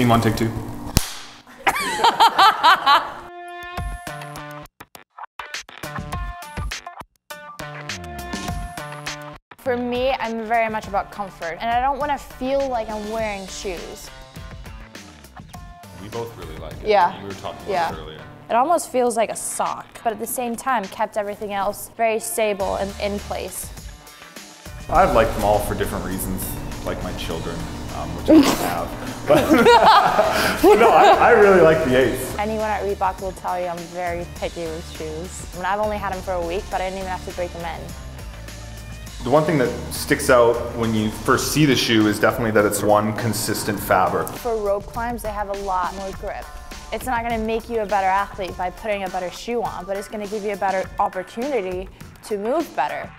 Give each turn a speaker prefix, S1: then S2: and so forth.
S1: Scene one, take two.
S2: For me, I'm very much about comfort, and I don't want to feel like I'm wearing shoes.
S1: We both really like it.
S2: Yeah.
S1: We were talking about
S2: Yeah.
S1: it earlier.
S2: It almost feels like a sock, but at the same time kept everything else very stable and in place.
S1: I've liked them all for different reasons, like my children, um, which I don't have. But, but no, I, I really like the eights.
S2: Anyone at Reebok will tell you I'm very picky with shoes. I mean, I've only had them for a week, but I didn't even have to break them in.
S1: The one thing that sticks out when you first see the shoe is definitely that it's one consistent fabric.
S2: For rope climbs, they have a lot more grip. It's not gonna make you a better athlete by putting a better shoe on, but it's gonna give you a better opportunity to move better.